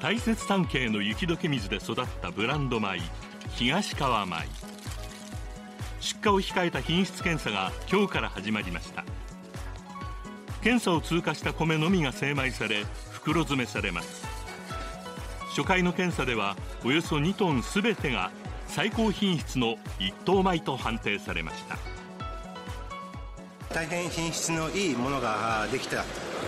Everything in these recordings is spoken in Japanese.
大雪山系の雪解け水で育ったブランド米東川米。出荷を控えた品質検査が今日から始まりました。検査を通過した米のみが精米され袋詰めされます。初回の検査ではおよそ2トンすべてが最高品質の一等米と判定されました。大変品質のいいものができた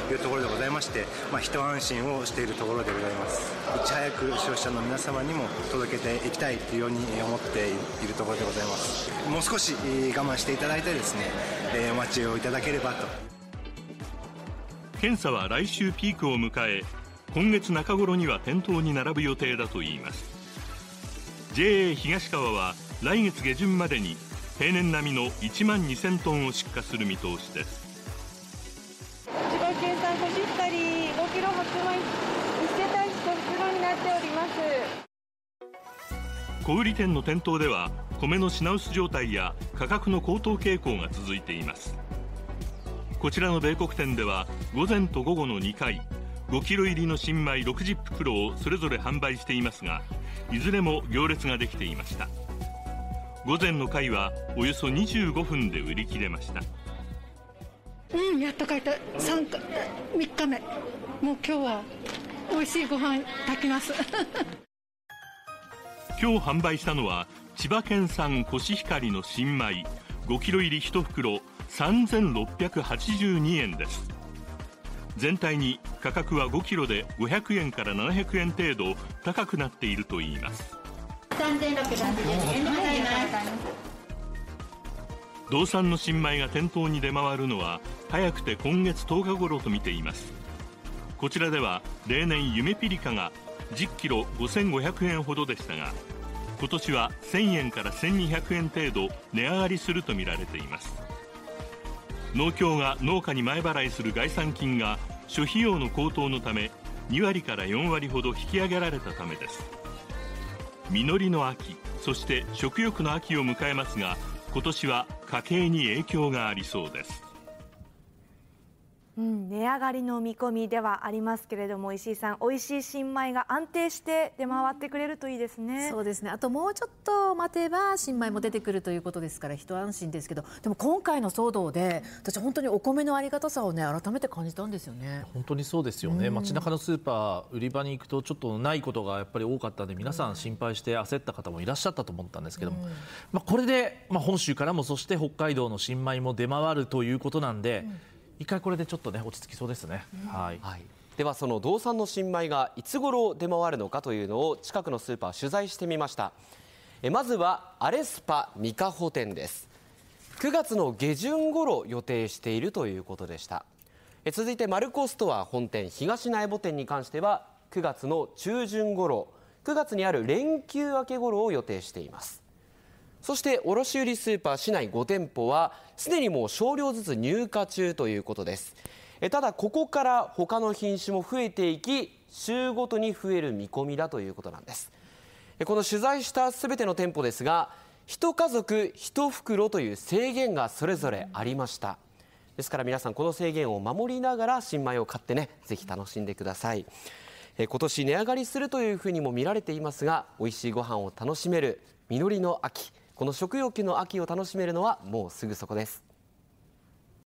というところでございまして、まあ、一安心をしているところでございます。いち早く消費者の皆様にも届けていきたいというように思っているところでございます。もう少し我慢していただいてですねお待ちをいただければと。検査は来週ピークを迎え今月中頃には店頭に並ぶ予定だといいます。JA 東川は来月下旬までに平年並みの1万2000トンを出荷する見通しです。千葉県産コシヒカリ5キロ白米1世帯1袋になっております。小売店の店頭では米の品薄状態や価格の高騰傾向が続いています。こちらの米国店では午前と午後の2回5キロ入りの新米60袋をそれぞれ販売していますがいずれも行列ができていました午前の回はおよそ25分で売り切れました。うんやっと帰った。3日3日目。もう今日は美味しいご飯炊きます。今日販売したのは千葉県産コシヒカリの新米。5キロ入り1袋3682円です。全体に価格は5キロで500円から700円程度高くなっているといいます3680円でございます道産の新米が店頭に出回るのは早くて今月10日頃と見ています。こちらでは例年ゆめぴりかが10キロ5500円ほどでしたが今年は1000円から1200円程度値上がりするとみられています。農協が農家に前払いする概算金が諸費用の高騰のため2割から4割ほど引き上げられたためです。実りの秋そして食欲の秋を迎えますが今年は家計に影響がありそうです。うん、値上がりの見込みではありますけれども石井さん美味しい新米が安定して出回ってくれるといいですね。そうですね。あともうちょっと待てば新米も出てくるということですから一安心ですけど。でも今回の騒動で私本当にお米のありがたさをね改めて感じたんですよね。本当にそうですよね、うん、街中のスーパー売り場に行くとちょっとないことがやっぱり多かったんで皆さん心配して焦った方もいらっしゃったと思ったんですけども、うん、まあ、これで、まあ、本州からもそして北海道の新米も出回るということなんで、うん一回これでちょっとね落ち着きそうですね、うん、はい、はい、ではその道産の新米がいつ頃出回るのかというのを近くのスーパー取材してみました。えまずはアレスパ三カホ店です。9月の下旬頃予定しているということでした。え続いてマルコストア本店東苗穂店に関しては9月の中旬頃9月にある連休明け頃を予定しています。そして卸売スーパー市内5店舗はすでにもう少量ずつ入荷中ということです。ただここから他の品種も増えていき週ごとに増える見込みだということなんです。この取材したすべての店舗ですが1家族1袋という制限がそれぞれありました。ですから皆さんこの制限を守りながら新米を買ってねぜひ楽しんでください。今年値上がりするというふうにも見られていますが美味しいご飯を楽しめる実りの秋。この食欲の秋を楽しめるのはもうすぐそこです。